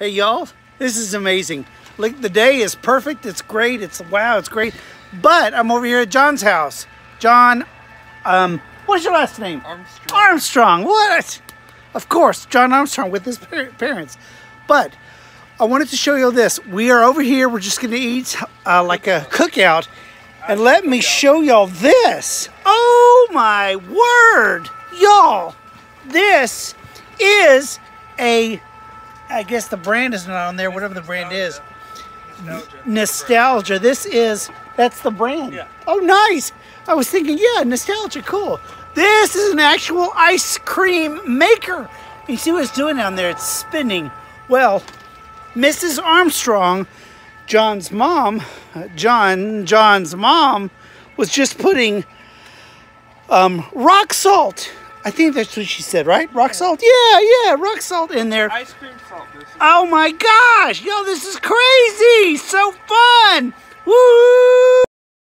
Hey y'all, this is amazing. Look, the day is perfect. It's great. It's wow, it's great. But I'm over here at John's house. John, um, what's your last name? Armstrong. Armstrong. What? Of course, John Armstrong with his parents. But I wanted to show you all this. We are over here. We're just going to eat uh, like a cookout. And let me show y'all this. Oh my word. Y'all, this is a, I guess the brand is not on there, whatever the brand is. Nostalgia. Nostalgia. This is, that's the brand. Yeah. Oh, nice. I was thinking, yeah, nostalgia, cool. This is an actual ice cream maker. You see what it's doing down there? It's spinning. Well, Mrs. Armstrong, John's mom, uh, John, John's mom, was just putting um, rock salt. I think that's what she said, right? Rock salt? Yeah, yeah, rock salt in there. Ice cream salt. Oh my gosh, yo, this is crazy! So fun! Woo!